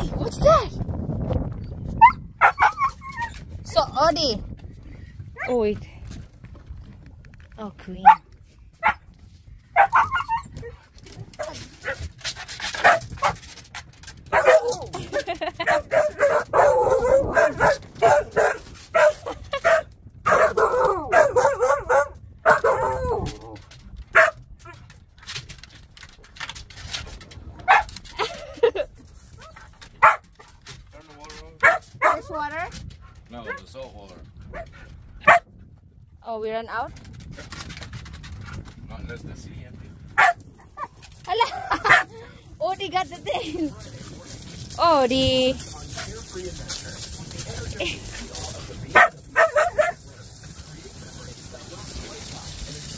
Hey, what's that? So, Ody. Oh, wait. Oh, queen. water? No, the salt water. Oh, we ran out? Not unless the sea empty. Ody got the thing. Ody.